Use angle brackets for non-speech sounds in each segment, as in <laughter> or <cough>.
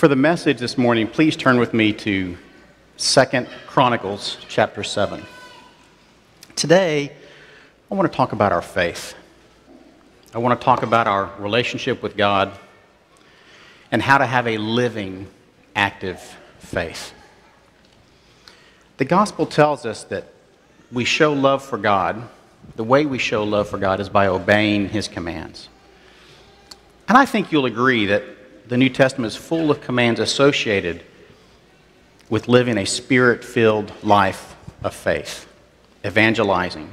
For the message this morning, please turn with me to Second Chronicles chapter 7. Today, I want to talk about our faith. I want to talk about our relationship with God and how to have a living, active faith. The gospel tells us that we show love for God. The way we show love for God is by obeying his commands. And I think you'll agree that the New Testament is full of commands associated with living a spirit filled life of faith, evangelizing,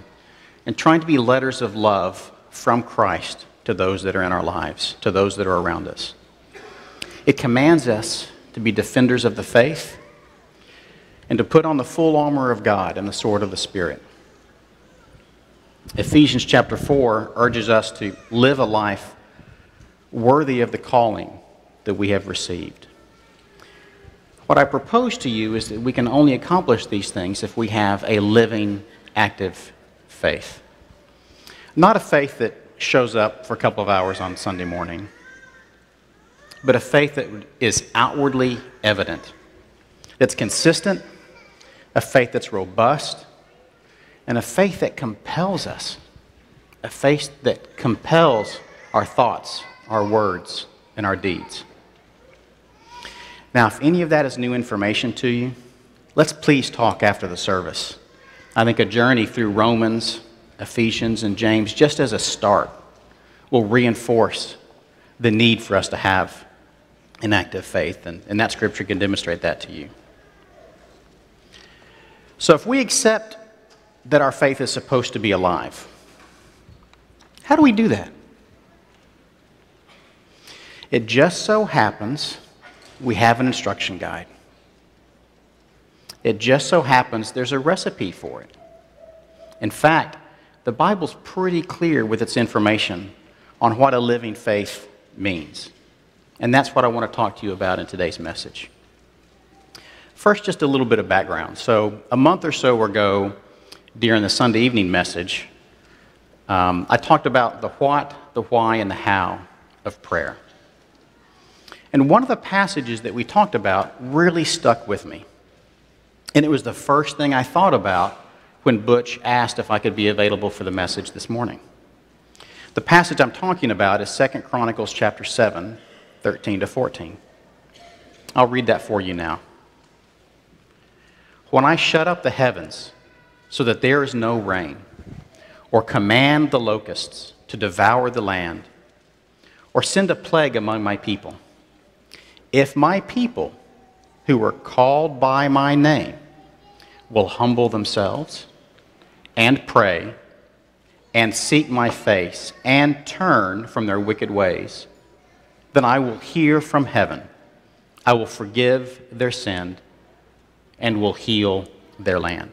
and trying to be letters of love from Christ to those that are in our lives, to those that are around us. It commands us to be defenders of the faith and to put on the full armor of God and the sword of the Spirit. Ephesians chapter 4 urges us to live a life worthy of the calling that we have received. What I propose to you is that we can only accomplish these things if we have a living, active faith. Not a faith that shows up for a couple of hours on Sunday morning, but a faith that is outwardly evident, that's consistent, a faith that's robust, and a faith that compels us, a faith that compels our thoughts, our words, and our deeds. Now, if any of that is new information to you, let's please talk after the service. I think a journey through Romans, Ephesians, and James, just as a start, will reinforce the need for us to have an active faith, and, and that scripture can demonstrate that to you. So, if we accept that our faith is supposed to be alive, how do we do that? It just so happens we have an instruction guide. It just so happens there's a recipe for it. In fact, the Bible's pretty clear with its information on what a living faith means. And that's what I want to talk to you about in today's message. First, just a little bit of background. So, a month or so ago, during the Sunday evening message, um, I talked about the what, the why, and the how of prayer. And one of the passages that we talked about really stuck with me. And it was the first thing I thought about when Butch asked if I could be available for the message this morning. The passage I'm talking about is 2 Chronicles chapter 7, 13 to 14. I'll read that for you now. When I shut up the heavens so that there is no rain, or command the locusts to devour the land, or send a plague among my people, if my people who are called by my name will humble themselves and pray and seek my face and turn from their wicked ways, then I will hear from heaven. I will forgive their sin and will heal their land.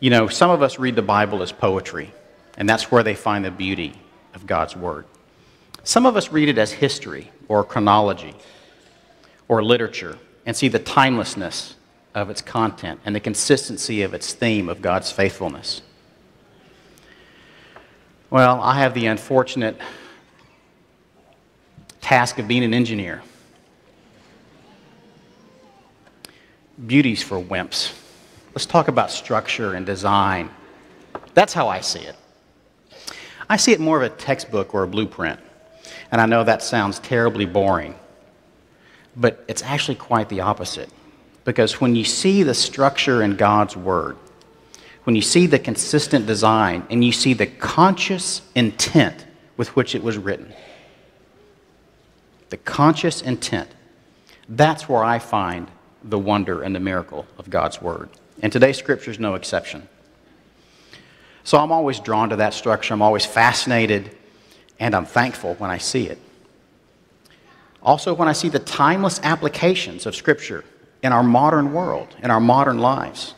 You know, some of us read the Bible as poetry, and that's where they find the beauty of God's Word. Some of us read it as history or chronology or literature and see the timelessness of its content and the consistency of its theme of God's faithfulness. Well, I have the unfortunate task of being an engineer. Beauty's for wimps. Let's talk about structure and design. That's how I see it. I see it more of a textbook or a blueprint. And I know that sounds terribly boring, but it's actually quite the opposite. Because when you see the structure in God's Word, when you see the consistent design, and you see the conscious intent with which it was written, the conscious intent, that's where I find the wonder and the miracle of God's Word. And today's scripture is no exception. So I'm always drawn to that structure. I'm always fascinated and I'm thankful when I see it. Also, when I see the timeless applications of Scripture in our modern world, in our modern lives,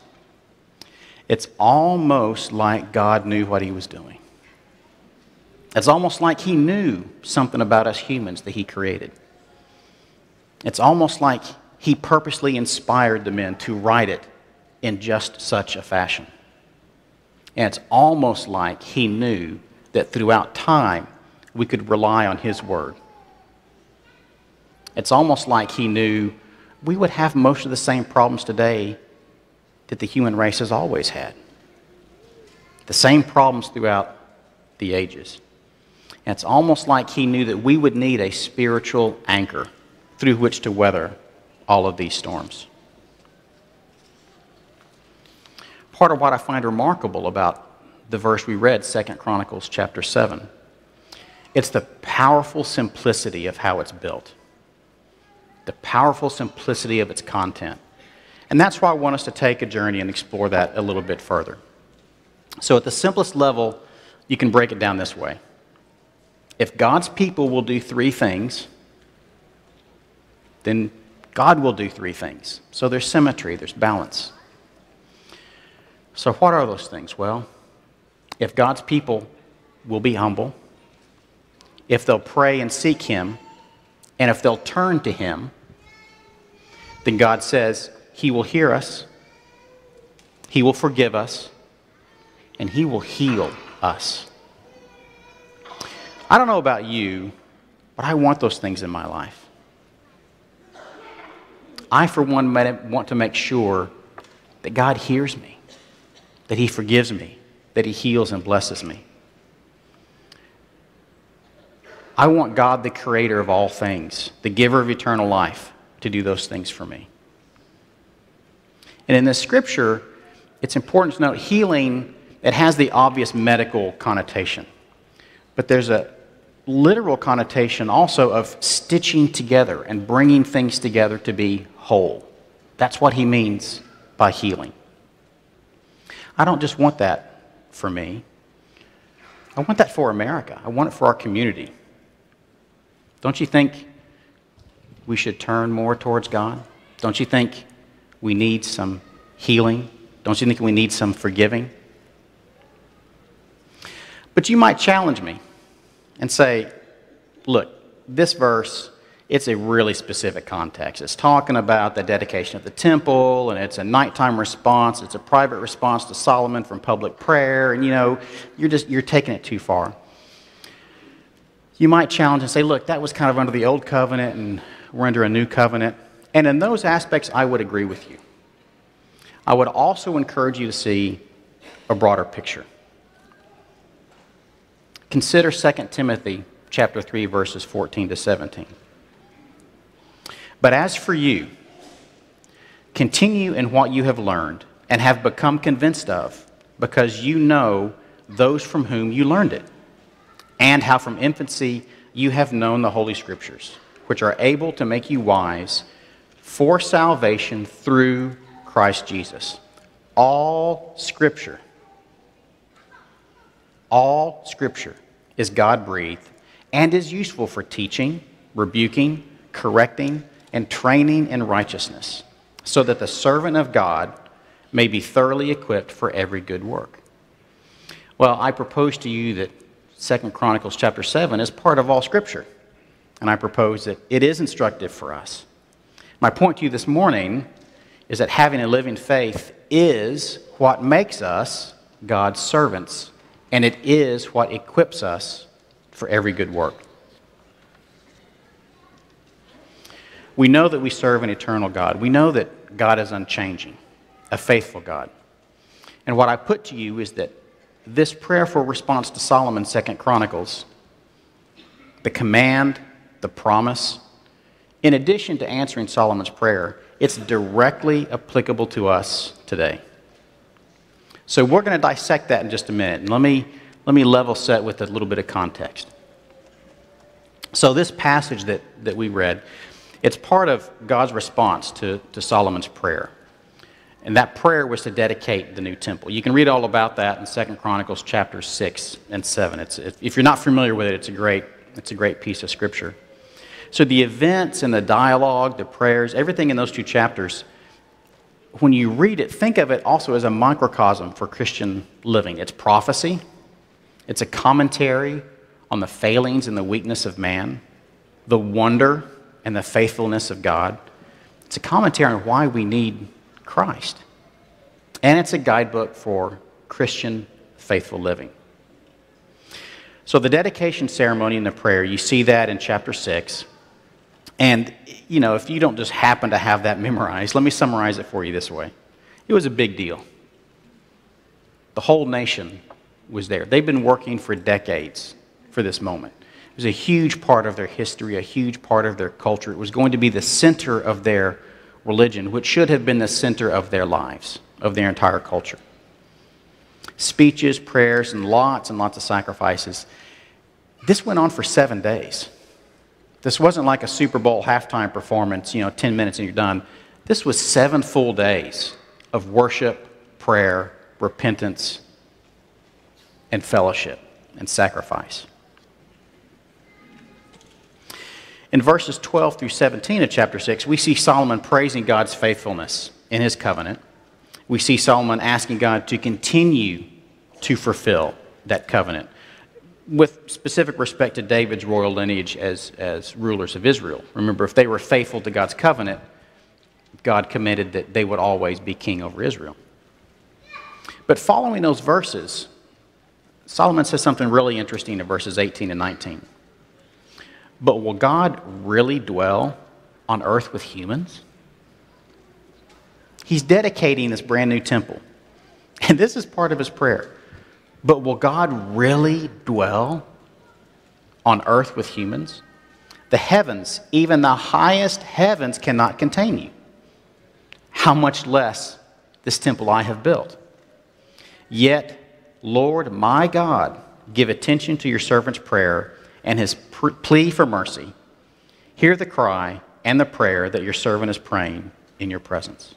it's almost like God knew what He was doing. It's almost like He knew something about us humans that He created. It's almost like He purposely inspired the men to write it in just such a fashion. And it's almost like He knew that throughout time, we could rely on His Word. It's almost like he knew we would have most of the same problems today that the human race has always had. The same problems throughout the ages. And it's almost like he knew that we would need a spiritual anchor through which to weather all of these storms. Part of what I find remarkable about the verse we read, 2 Chronicles chapter 7, it's the powerful simplicity of how it's built. The powerful simplicity of its content. And that's why I want us to take a journey and explore that a little bit further. So, at the simplest level, you can break it down this way. If God's people will do three things, then God will do three things. So there's symmetry, there's balance. So, what are those things? Well, if God's people will be humble, if they'll pray and seek Him, and if they'll turn to Him, then God says He will hear us, He will forgive us, and He will heal us. I don't know about you, but I want those things in my life. I, for one, want to make sure that God hears me, that He forgives me, that He heals and blesses me. I want God, the creator of all things, the giver of eternal life, to do those things for me. And in this scripture, it's important to note healing, it has the obvious medical connotation. But there's a literal connotation also of stitching together and bringing things together to be whole. That's what he means by healing. I don't just want that for me. I want that for America. I want it for our community. Don't you think we should turn more towards God? Don't you think we need some healing? Don't you think we need some forgiving? But you might challenge me and say, look, this verse it's a really specific context. It's talking about the dedication of the temple, and it's a nighttime response. It's a private response to Solomon from public prayer, and you know, you're just you're taking it too far. You might challenge and say, look, that was kind of under the old covenant, and we're under a new covenant. And in those aspects, I would agree with you. I would also encourage you to see a broader picture. Consider 2 Timothy chapter 3 verses 14 to 17. But as for you, continue in what you have learned and have become convinced of, because you know those from whom you learned it, and how from infancy you have known the Holy Scriptures, which are able to make you wise for salvation through Christ Jesus. All Scripture, all Scripture is God breathed and is useful for teaching, rebuking, correcting, and training in righteousness, so that the servant of God may be thoroughly equipped for every good work. Well, I propose to you that Second Chronicles chapter 7 is part of all Scripture, and I propose that it is instructive for us. My point to you this morning is that having a living faith is what makes us God's servants, and it is what equips us for every good work. We know that we serve an eternal God. We know that God is unchanging, a faithful God. And what I put to you is that this prayerful response to Solomon, Second Chronicles, the command, the promise, in addition to answering Solomon's prayer, it's directly applicable to us today. So we're going to dissect that in just a minute. And let me, let me level set with a little bit of context. So, this passage that, that we read, it's part of God's response to, to Solomon's prayer. And that prayer was to dedicate the new temple. You can read all about that in Second Chronicles chapters 6 and 7. It's, if you're not familiar with it, it's a, great, it's a great piece of scripture. So the events and the dialogue, the prayers, everything in those two chapters, when you read it, think of it also as a microcosm for Christian living. It's prophecy, it's a commentary on the failings and the weakness of man, the wonder and the faithfulness of God. It's a commentary on why we need Christ. And it's a guidebook for Christian faithful living. So, the dedication ceremony and the prayer, you see that in chapter 6. And, you know, if you don't just happen to have that memorized, let me summarize it for you this way it was a big deal. The whole nation was there. They've been working for decades for this moment. It was a huge part of their history, a huge part of their culture. It was going to be the center of their religion, which should have been the center of their lives, of their entire culture. Speeches, prayers, and lots and lots of sacrifices. This went on for seven days. This wasn't like a Super Bowl halftime performance, you know, 10 minutes and you're done. This was seven full days of worship, prayer, repentance, and fellowship and sacrifice. In verses 12 through 17 of chapter 6, we see Solomon praising God's faithfulness in his covenant. We see Solomon asking God to continue to fulfill that covenant with specific respect to David's royal lineage as, as rulers of Israel. Remember, if they were faithful to God's covenant, God committed that they would always be king over Israel. But following those verses, Solomon says something really interesting in verses 18 and 19. But will God really dwell on earth with humans? He's dedicating this brand new temple. And this is part of his prayer. But will God really dwell on earth with humans? The heavens, even the highest heavens, cannot contain you. How much less this temple I have built? Yet, Lord my God, give attention to your servant's prayer and his plea for mercy. Hear the cry and the prayer that your servant is praying in your presence.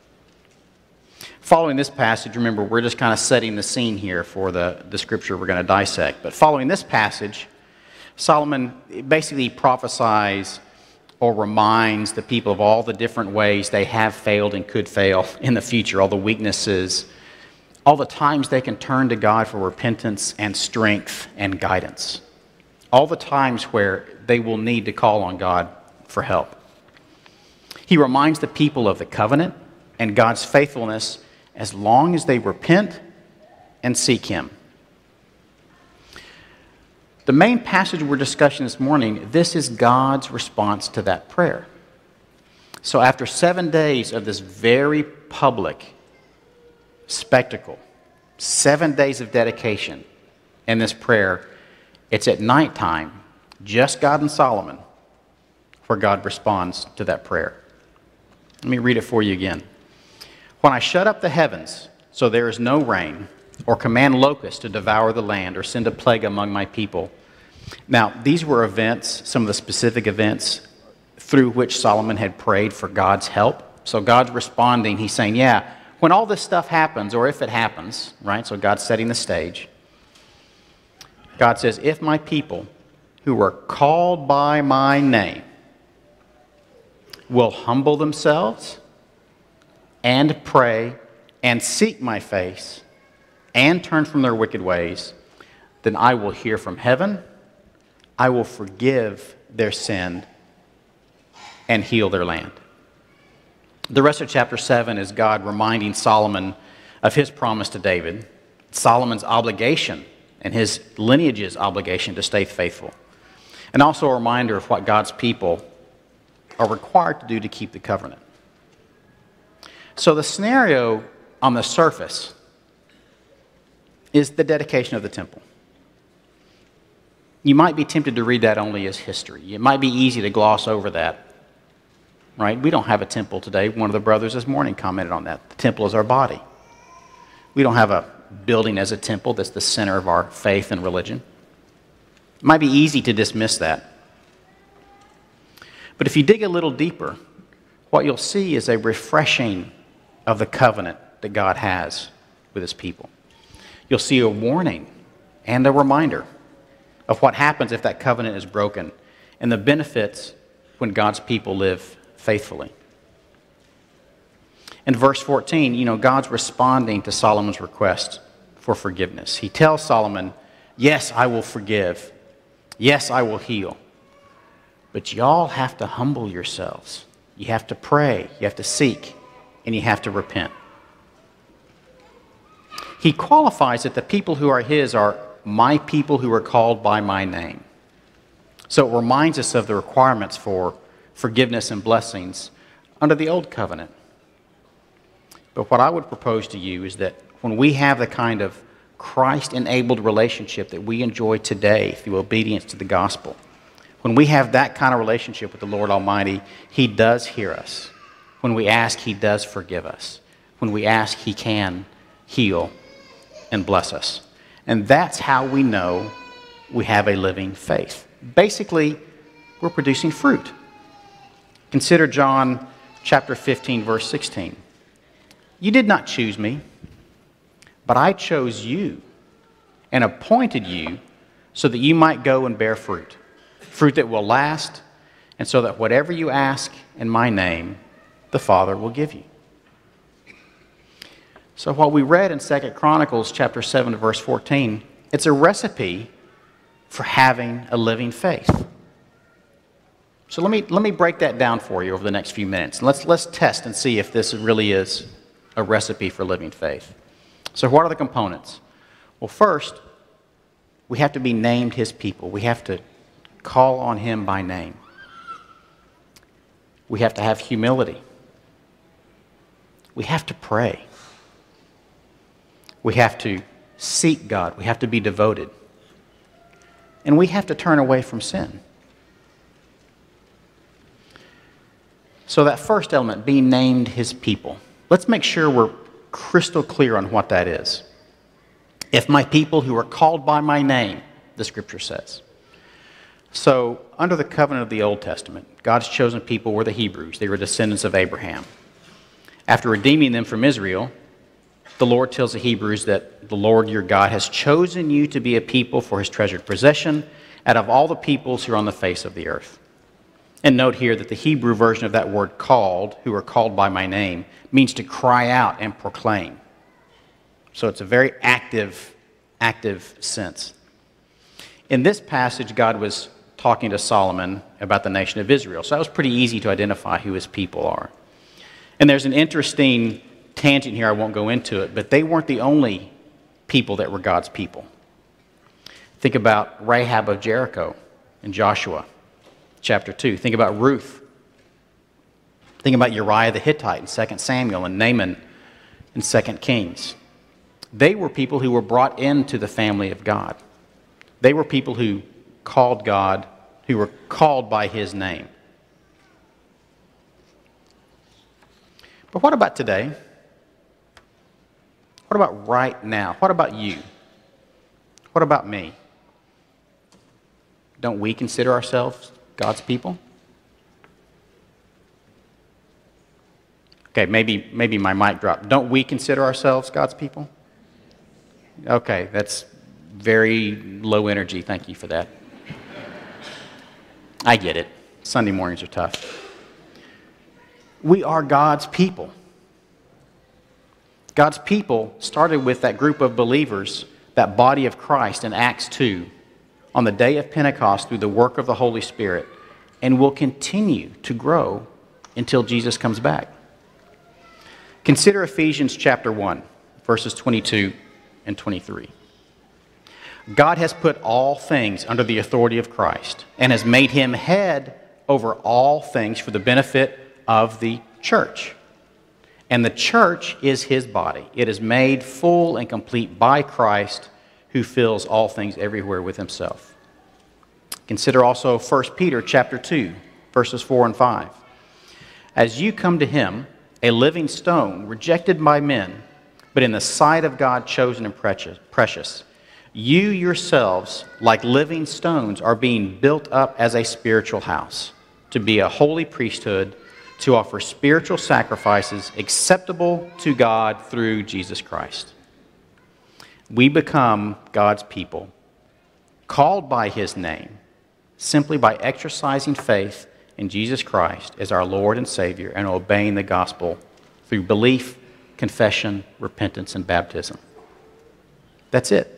Following this passage, remember, we're just kind of setting the scene here for the, the scripture we're going to dissect. But following this passage, Solomon basically prophesies or reminds the people of all the different ways they have failed and could fail <laughs> in the future, all the weaknesses, all the times they can turn to God for repentance and strength and guidance, all the times where they will need to call on God for help. He reminds the people of the covenant and God's faithfulness as long as they repent and seek Him. The main passage we're discussing this morning, this is God's response to that prayer. So, after seven days of this very public spectacle, seven days of dedication in this prayer, it's at nighttime, just God and Solomon, where God responds to that prayer. Let me read it for you again. When I shut up the heavens so there is no rain, or command locusts to devour the land, or send a plague among my people. Now, these were events, some of the specific events through which Solomon had prayed for God's help. So God's responding. He's saying, Yeah, when all this stuff happens, or if it happens, right? So God's setting the stage. God says, If my people who are called by my name will humble themselves and pray and seek my face and turn from their wicked ways, then I will hear from heaven, I will forgive their sin, and heal their land. The rest of chapter 7 is God reminding Solomon of his promise to David, Solomon's obligation and his lineage's obligation to stay faithful, and also a reminder of what God's people are required to do to keep the covenant. So the scenario on the surface is the dedication of the temple. You might be tempted to read that only as history. It might be easy to gloss over that. Right? We don't have a temple today. One of the brothers this morning commented on that. The temple is our body. We don't have a building as a temple that's the center of our faith and religion. It might be easy to dismiss that. But if you dig a little deeper, what you'll see is a refreshing of the covenant that God has with his people. You'll see a warning and a reminder of what happens if that covenant is broken and the benefits when God's people live faithfully. In verse 14, you know, God's responding to Solomon's request for forgiveness. He tells Solomon, Yes, I will forgive. Yes, I will heal. But y'all have to humble yourselves. You have to pray. You have to seek and you have to repent. He qualifies that the people who are his are my people who are called by my name. So it reminds us of the requirements for forgiveness and blessings under the old covenant. But what I would propose to you is that when we have the kind of Christ enabled relationship that we enjoy today through obedience to the gospel, when we have that kind of relationship with the Lord Almighty, He does hear us. When we ask, He does forgive us. When we ask, He can heal and bless us. And that's how we know we have a living faith. Basically, we're producing fruit. Consider John chapter 15, verse 16. You did not choose me, but I chose you and appointed you so that you might go and bear fruit, fruit that will last, and so that whatever you ask in my name, the Father will give you. So what we read in 2 Chronicles chapter 7 verse 14, it's a recipe for having a living faith. So let me, let me break that down for you over the next few minutes. Let's, let's test and see if this really is a recipe for living faith. So, what are the components? Well, first, we have to be named his people. We have to call on him by name. We have to have humility. We have to pray. We have to seek God. We have to be devoted. And we have to turn away from sin. So, that first element, being named his people, let's make sure we're crystal clear on what that is. If my people who are called by my name, the scripture says. So, under the covenant of the Old Testament, God's chosen people were the Hebrews. They were descendants of Abraham. After redeeming them from Israel, the Lord tells the Hebrews that the Lord your God has chosen you to be a people for his treasured possession out of all the peoples who are on the face of the earth. And note here that the Hebrew version of that word called, who are called by my name, means to cry out and proclaim. So it's a very active, active sense. In this passage, God was talking to Solomon about the nation of Israel. So that was pretty easy to identify who his people are. And there's an interesting tangent here, I won't go into it, but they weren't the only people that were God's people. Think about Rahab of Jericho in Joshua chapter 2. Think about Ruth. Think about Uriah the Hittite in 2 Samuel and Naaman in 2 Kings. They were people who were brought into the family of God. They were people who called God, who were called by his name. But what about today? What about right now? What about you? What about me? Don't we consider ourselves God's people? Okay, maybe, maybe my mic dropped. Don't we consider ourselves God's people? Okay, that's very low energy. Thank you for that. I get it. Sunday mornings are tough. We are God's people. God's people started with that group of believers, that body of Christ in Acts 2 on the day of Pentecost through the work of the Holy Spirit and will continue to grow until Jesus comes back. Consider Ephesians chapter 1, verses 22 and 23. God has put all things under the authority of Christ and has made him head over all things for the benefit of the church. And the church is his body. It is made full and complete by Christ who fills all things everywhere with himself. Consider also 1 Peter chapter 2, verses 4 and 5. As you come to him, a living stone, rejected by men, but in the sight of God chosen and precious, you yourselves, like living stones, are being built up as a spiritual house, to be a holy priesthood, to offer spiritual sacrifices acceptable to God through Jesus Christ we become God's people, called by his name, simply by exercising faith in Jesus Christ as our Lord and Savior and obeying the gospel through belief, confession, repentance, and baptism. That's it.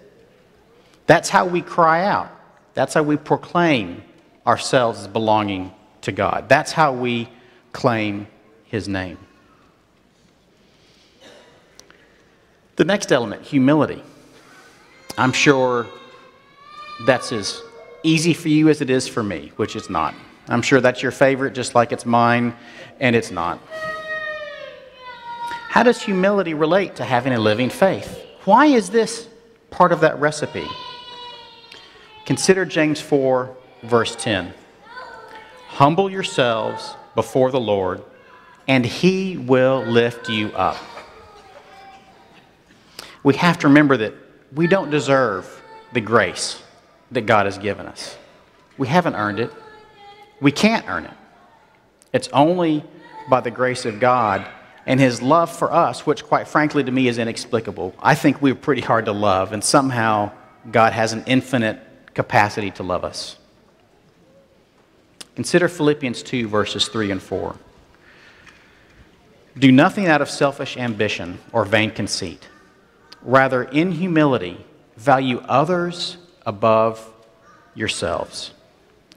That's how we cry out. That's how we proclaim ourselves as belonging to God. That's how we claim His name. The next element, humility. I'm sure that's as easy for you as it is for me, which it's not. I'm sure that's your favorite, just like it's mine, and it's not. How does humility relate to having a living faith? Why is this part of that recipe? Consider James 4, verse 10. Humble yourselves before the Lord, and he will lift you up. We have to remember that we don't deserve the grace that God has given us. We haven't earned it. We can't earn it. It's only by the grace of God and His love for us, which, quite frankly, to me is inexplicable. I think we're pretty hard to love, and somehow God has an infinite capacity to love us. Consider Philippians 2, verses 3 and 4. Do nothing out of selfish ambition or vain conceit. Rather, in humility, value others above yourselves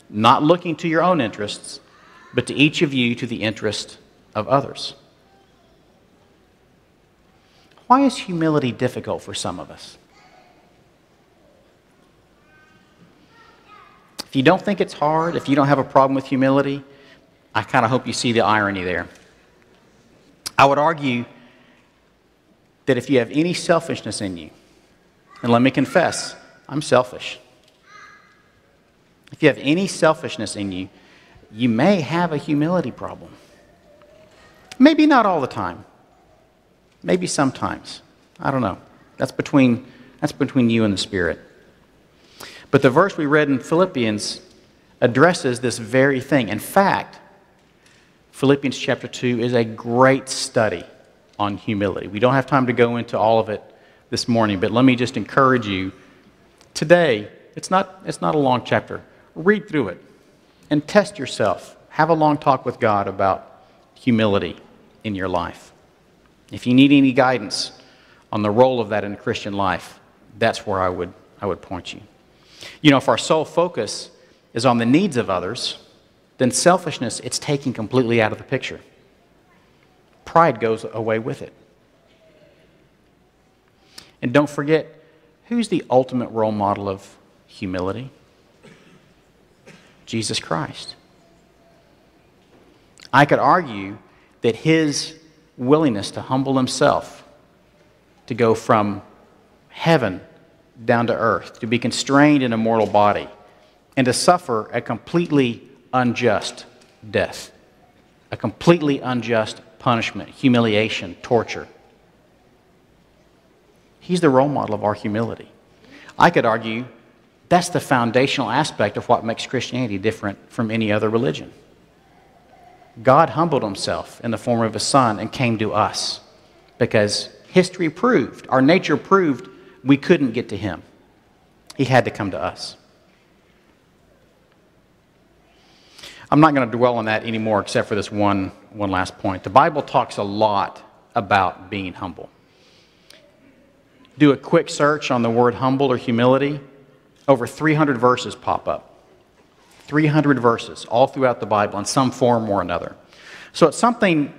not looking to your own interests, but to each of you to the interest of others. Why is humility difficult for some of us? If you don't think it's hard, if you don't have a problem with humility, I kind of hope you see the irony there. I would argue that if you have any selfishness in you, and let me confess, I'm selfish. If you have any selfishness in you, you may have a humility problem. Maybe not all the time. Maybe sometimes. I don't know. That's between, that's between you and the Spirit. But the verse we read in Philippians addresses this very thing. In fact, Philippians chapter 2 is a great study on humility. We don't have time to go into all of it this morning, but let me just encourage you today. It's not, it's not a long chapter read through it and test yourself. Have a long talk with God about humility in your life. If you need any guidance on the role of that in Christian life, that's where I would, I would point you. You know, if our sole focus is on the needs of others, then selfishness, it's taken completely out of the picture. Pride goes away with it. And don't forget, who's the ultimate role model of humility? Jesus Christ. I could argue that his willingness to humble himself, to go from heaven down to earth, to be constrained in a mortal body, and to suffer a completely unjust death, a completely unjust punishment, humiliation, torture. He's the role model of our humility. I could argue that's the foundational aspect of what makes Christianity different from any other religion. God humbled himself in the form of a son and came to us because history proved, our nature proved, we couldn't get to him. He had to come to us. I'm not going to dwell on that anymore except for this one, one last point. The Bible talks a lot about being humble. Do a quick search on the word humble or humility over 300 verses pop up. 300 verses all throughout the Bible in some form or another. So it's something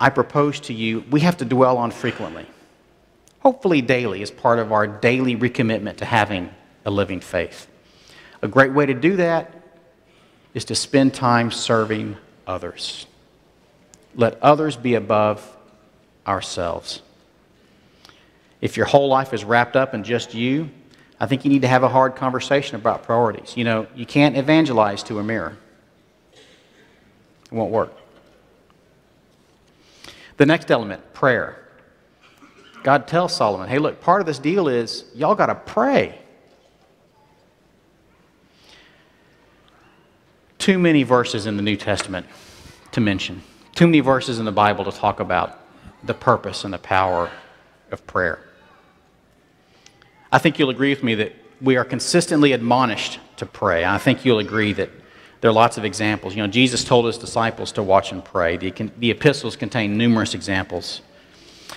I propose to you we have to dwell on frequently. Hopefully, daily, as part of our daily recommitment to having a living faith. A great way to do that is to spend time serving others. Let others be above ourselves. If your whole life is wrapped up in just you, I think you need to have a hard conversation about priorities. You know, you can't evangelize to a mirror, it won't work. The next element prayer. God tells Solomon, hey, look, part of this deal is y'all got to pray. Too many verses in the New Testament to mention, too many verses in the Bible to talk about the purpose and the power of prayer. I think you'll agree with me that we are consistently admonished to pray. I think you'll agree that there are lots of examples. You know, Jesus told his disciples to watch and pray. The, the epistles contain numerous examples.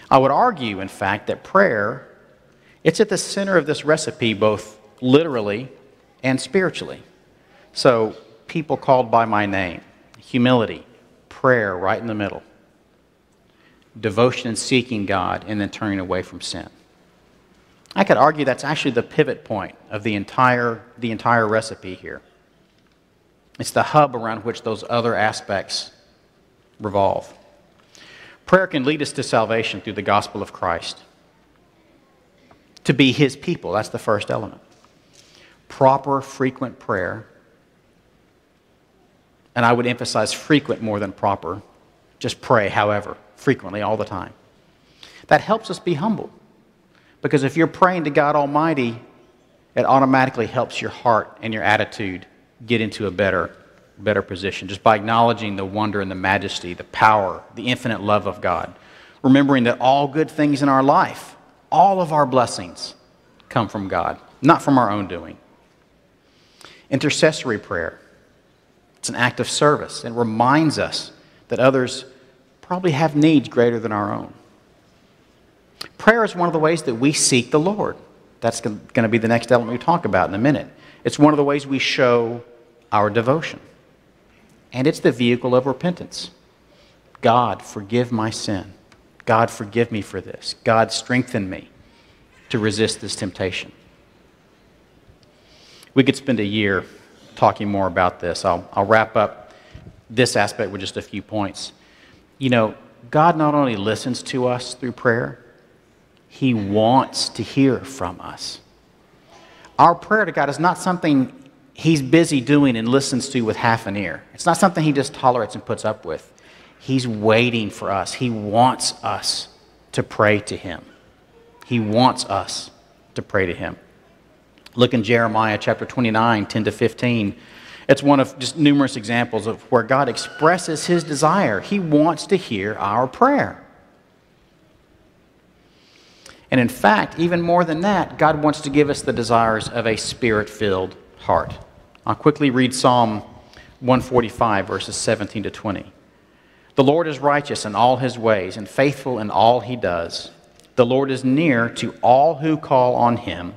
I would argue, in fact, that prayer, it's at the center of this recipe, both literally and spiritually. So, people called by my name, humility, prayer right in the middle, devotion and seeking God, and then turning away from sin. I could argue that's actually the pivot point of the entire, the entire recipe here. It's the hub around which those other aspects revolve. Prayer can lead us to salvation through the gospel of Christ. To be his people, that's the first element. Proper, frequent prayer, and I would emphasize frequent more than proper. Just pray, however, frequently, all the time. That helps us be humble. Because if you're praying to God Almighty, it automatically helps your heart and your attitude get into a better, better position just by acknowledging the wonder and the majesty, the power, the infinite love of God. Remembering that all good things in our life, all of our blessings, come from God, not from our own doing. Intercessory prayer. It's an act of service. It reminds us that others probably have needs greater than our own. Prayer is one of the ways that we seek the Lord. That's going to be the next element we talk about in a minute. It's one of the ways we show our devotion. And it's the vehicle of repentance. God, forgive my sin. God, forgive me for this. God, strengthen me to resist this temptation. We could spend a year talking more about this. I'll, I'll wrap up this aspect with just a few points. You know, God not only listens to us through prayer, He wants to hear from us. Our prayer to God is not something He's busy doing and listens to with half an ear. It's not something He just tolerates and puts up with. He's waiting for us. He wants us to pray to Him. He wants us to pray to Him. Look in Jeremiah chapter 29, 10 to 15. It's one of just numerous examples of where God expresses his desire. He wants to hear our prayer. And in fact, even more than that, God wants to give us the desires of a spirit filled heart. I'll quickly read Psalm 145, verses 17 to 20. The Lord is righteous in all his ways and faithful in all he does. The Lord is near to all who call on him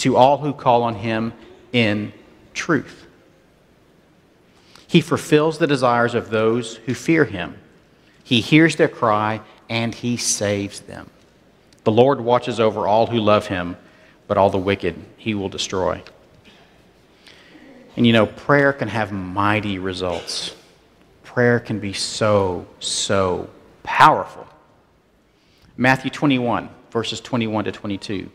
to all who call on him in truth. He fulfills the desires of those who fear him. He hears their cry and he saves them. The Lord watches over all who love him, but all the wicked he will destroy. And you know, prayer can have mighty results. Prayer can be so, so powerful. Matthew 21, verses 21 to 22.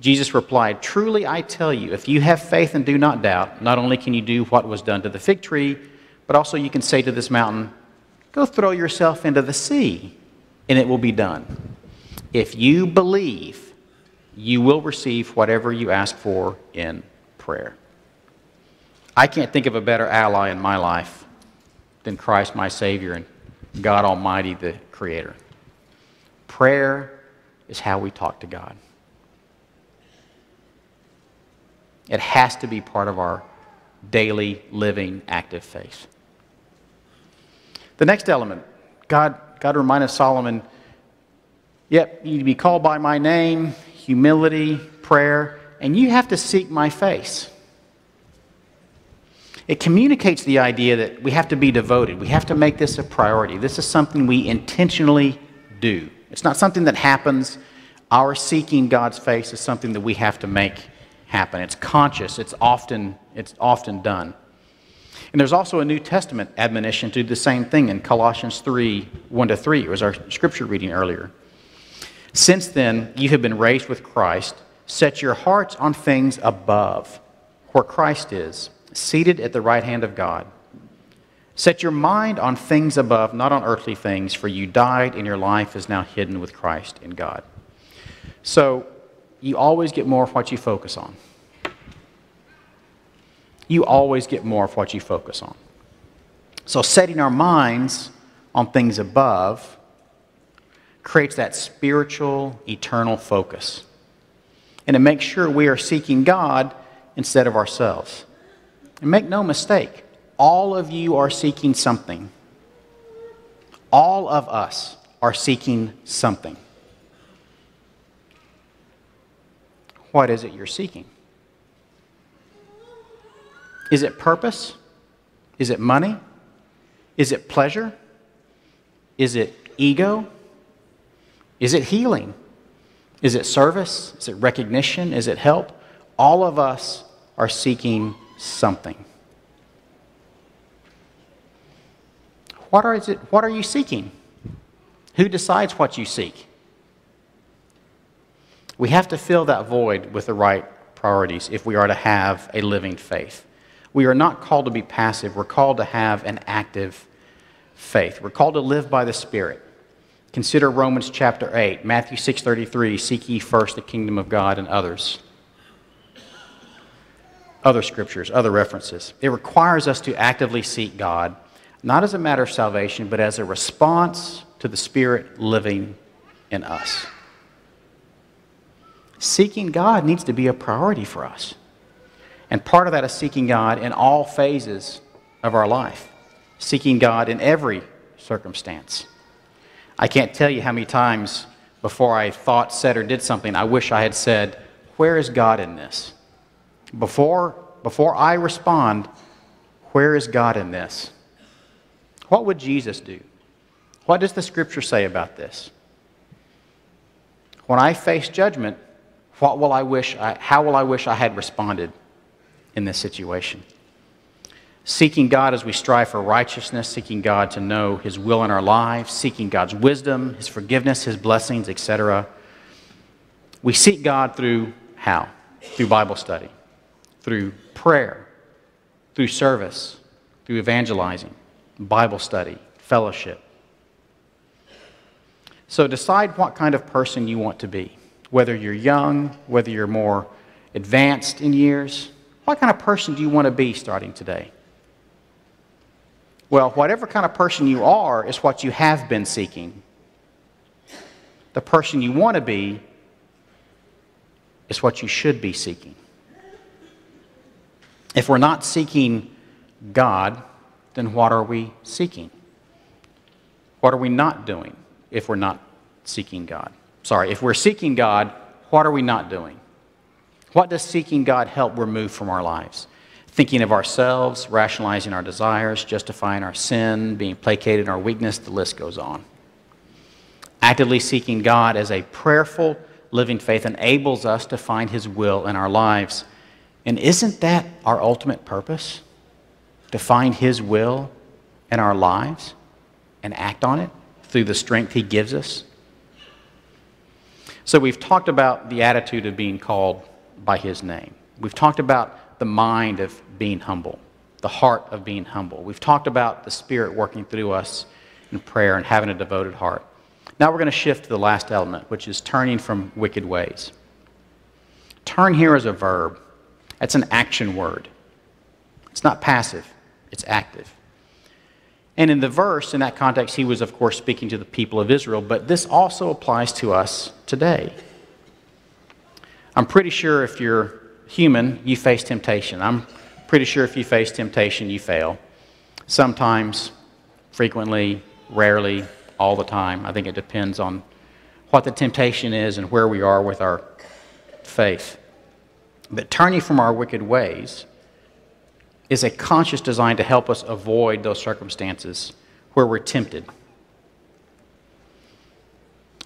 Jesus replied, Truly I tell you, if you have faith and do not doubt, not only can you do what was done to the fig tree, but also you can say to this mountain, Go throw yourself into the sea, and it will be done. If you believe, you will receive whatever you ask for in prayer. I can't think of a better ally in my life than Christ, my Savior, and God Almighty, the Creator. Prayer is how we talk to God. It has to be part of our daily living active faith. The next element, God, God reminded Solomon, yep, you need to be called by my name, humility, prayer, and you have to seek my face. It communicates the idea that we have to be devoted. We have to make this a priority. This is something we intentionally do. It's not something that happens. Our seeking God's face is something that we have to make happen. It's conscious. It's often, it's often done. And there's also a New Testament admonition to do the same thing in Colossians 3 1 to 3. It was our scripture reading earlier. Since then, you have been raised with Christ. Set your hearts on things above, where Christ is, seated at the right hand of God. Set your mind on things above, not on earthly things, for you died, and your life is now hidden with Christ in God. So, you always get more of what you focus on. You always get more of what you focus on. So, setting our minds on things above creates that spiritual, eternal focus. And it makes sure we are seeking God instead of ourselves. And make no mistake, all of you are seeking something. All of us are seeking something. What is it you're seeking? Is it purpose? Is it money? Is it pleasure? Is it ego? Is it healing? Is it service? Is it recognition? Is it help? All of us are seeking something. What are, is it, what are you seeking? Who decides what you seek? We have to fill that void with the right priorities if we are to have a living faith. We are not called to be passive, we're called to have an active faith. We're called to live by the Spirit. Consider Romans chapter 8, Matthew 6:33, seek ye first the kingdom of God and others. Other scriptures, other references. It requires us to actively seek God, not as a matter of salvation, but as a response to the Spirit living in us. Seeking God needs to be a priority for us. And part of that is seeking God in all phases of our life, seeking God in every circumstance. I can't tell you how many times before I thought, said, or did something, I wish I had said, Where is God in this? Before, before I respond, where is God in this? What would Jesus do? What does the scripture say about this? When I face judgment, what will I wish I, how will I wish I had responded in this situation? Seeking God as we strive for righteousness, seeking God to know His will in our lives, seeking God's wisdom, His forgiveness, His blessings, etc. We seek God through how? Through Bible study, through prayer, through service, through evangelizing, Bible study, fellowship. So decide what kind of person you want to be whether you're young, whether you're more advanced in years. What kind of person do you want to be starting today? Well, whatever kind of person you are is what you have been seeking. The person you want to be is what you should be seeking. If we're not seeking God, then what are we seeking? What are we not doing if we're not seeking God? Sorry, if we're seeking God, what are we not doing? What does seeking God help remove from our lives? Thinking of ourselves, rationalizing our desires, justifying our sin, being placated in our weakness, the list goes on. Actively seeking God as a prayerful, living faith enables us to find His will in our lives. And isn't that our ultimate purpose? To find His will in our lives and act on it through the strength He gives us? So we've talked about the attitude of being called by his name. We've talked about the mind of being humble, the heart of being humble. We've talked about the Spirit working through us in prayer and having a devoted heart. Now we're going to shift to the last element, which is turning from wicked ways. Turn here is a verb, it's an action word. It's not passive, it's active. And in the verse, in that context, he was, of course, speaking to the people of Israel, but this also applies to us today. I'm pretty sure if you're human, you face temptation. I'm pretty sure if you face temptation, you fail. Sometimes, frequently, rarely, all the time. I think it depends on what the temptation is and where we are with our faith. But turning from our wicked ways is a conscious design to help us avoid those circumstances where we're tempted.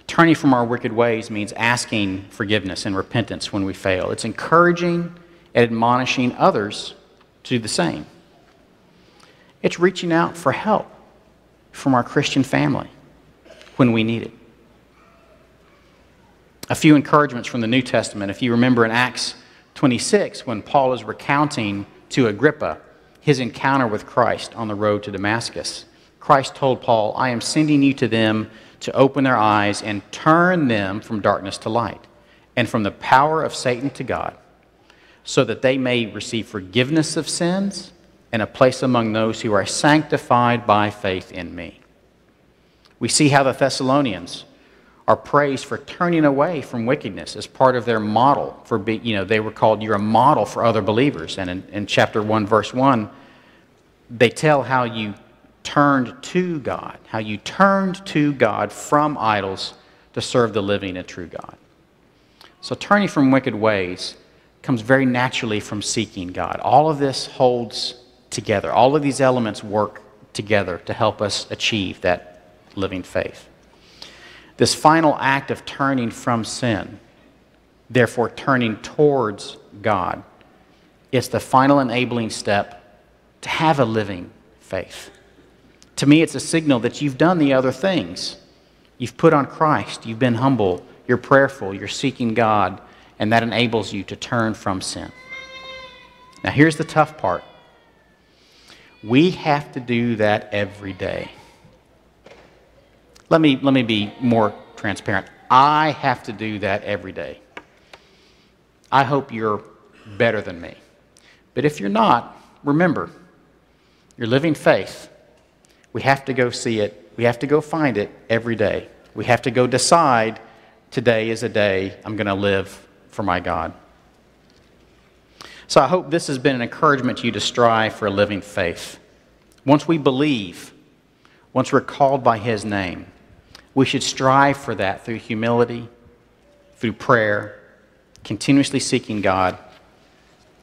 Turning from our wicked ways means asking forgiveness and repentance when we fail. It's encouraging and admonishing others to do the same. It's reaching out for help from our Christian family when we need it. A few encouragements from the New Testament. If you remember in Acts 26, when Paul is recounting to Agrippa his encounter with Christ on the road to Damascus. Christ told Paul, I am sending you to them to open their eyes and turn them from darkness to light and from the power of Satan to God, so that they may receive forgiveness of sins and a place among those who are sanctified by faith in me. We see how the Thessalonians are praised for turning away from wickedness as part of their model for being, you know, they were called, you're a model for other believers. And in, in chapter 1, verse 1, they tell how you turned to God, how you turned to God from idols to serve the living and true God. So turning from wicked ways comes very naturally from seeking God. All of this holds together. All of these elements work together to help us achieve that living faith. This final act of turning from sin, therefore turning towards God, is the final enabling step to have a living faith. To me, it's a signal that you've done the other things. You've put on Christ, you've been humble, you're prayerful, you're seeking God, and that enables you to turn from sin. Now, here's the tough part we have to do that every day. Let me, let me be more transparent. I have to do that every day. I hope you're better than me. But if you're not, remember, you're living faith. We have to go see it. We have to go find it every day. We have to go decide today is a day I'm going to live for my God. So I hope this has been an encouragement to you to strive for a living faith. Once we believe, once we're called by His name, we should strive for that through humility, through prayer, continuously seeking God,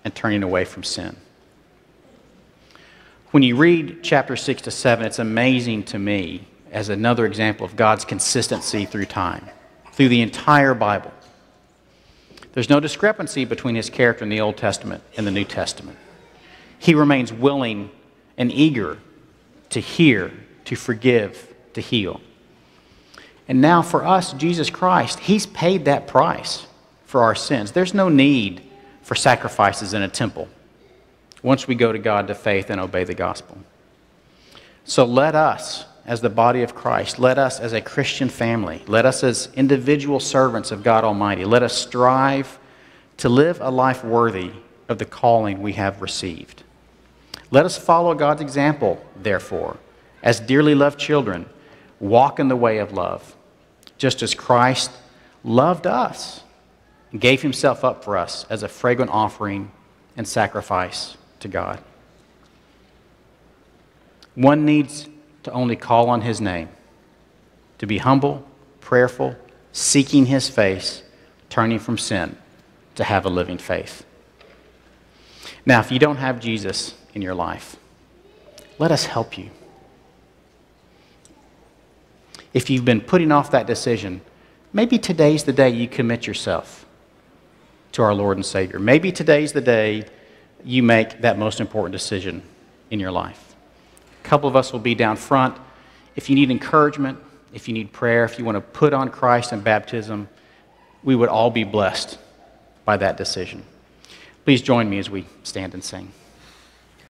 and turning away from sin. When you read chapter 6 to 7, it's amazing to me as another example of God's consistency through time, through the entire Bible. There's no discrepancy between his character in the Old Testament and the New Testament. He remains willing and eager to hear, to forgive, to heal. And now for us, Jesus Christ, he's paid that price for our sins. There's no need for sacrifices in a temple once we go to God to faith and obey the gospel. So let us, as the body of Christ, let us as a Christian family, let us as individual servants of God Almighty, let us strive to live a life worthy of the calling we have received. Let us follow God's example, therefore, as dearly loved children, walk in the way of love, just as Christ loved us and gave himself up for us as a fragrant offering and sacrifice to God. One needs to only call on his name, to be humble, prayerful, seeking his face, turning from sin, to have a living faith. Now, if you don't have Jesus in your life, let us help you. If you've been putting off that decision, maybe today's the day you commit yourself to our Lord and Savior. Maybe today's the day you make that most important decision in your life. A couple of us will be down front. If you need encouragement, if you need prayer, if you want to put on Christ in baptism, we would all be blessed by that decision. Please join me as we stand and sing.